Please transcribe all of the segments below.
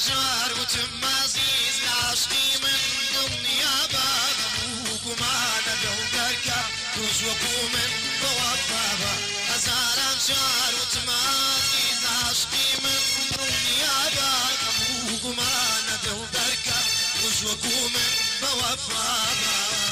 وتم عزيز لعشقي من دنيا باب وما ندو دركا روش وكو من بوفابا هزاران شعر وتم عزيز لعشقي من دنيا باب وما ندو دركا روش وكو من بوفابا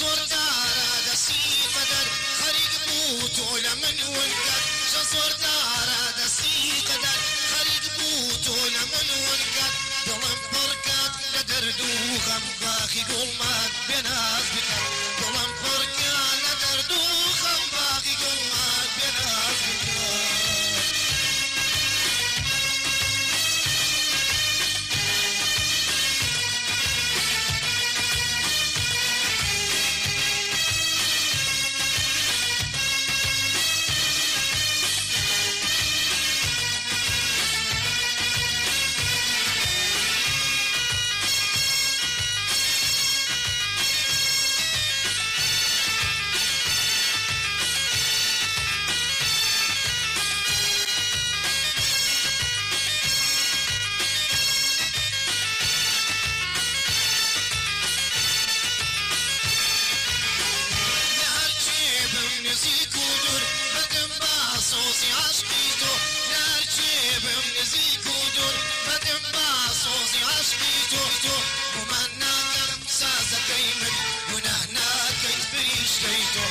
شزور دارا دسي قدر خريق بوت ولا من ونقد شزور دارا قدر خريق بوت ولا من بكر باصوصي عشقيتو نرجيب نزيك ودور بدم باصوصي عشقيتو ومنا كم سازة كيمن ونهنا كيت بريش كيتو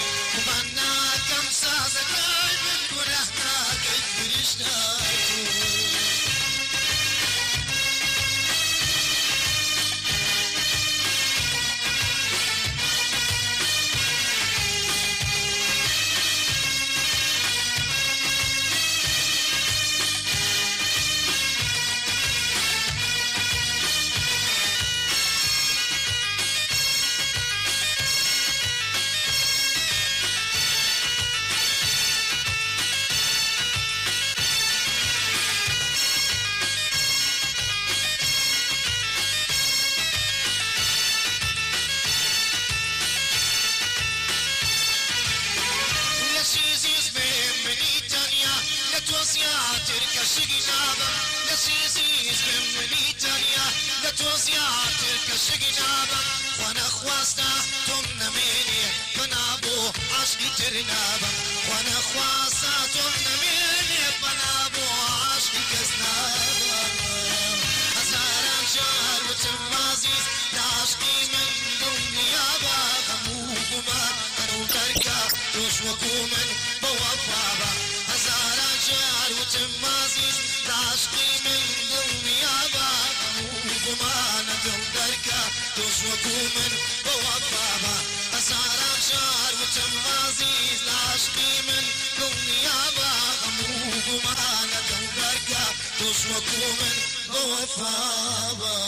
شجنابا لشيزيز بمني تانيا لتوزيع تركا شجنابا وأنا خواستا تمنا مني بنابو عشقي ترنابا وأنا خواستا تمنا لعشقي من هزاران شهر وتم عزيز لعشقي من روش وكومن بوفابا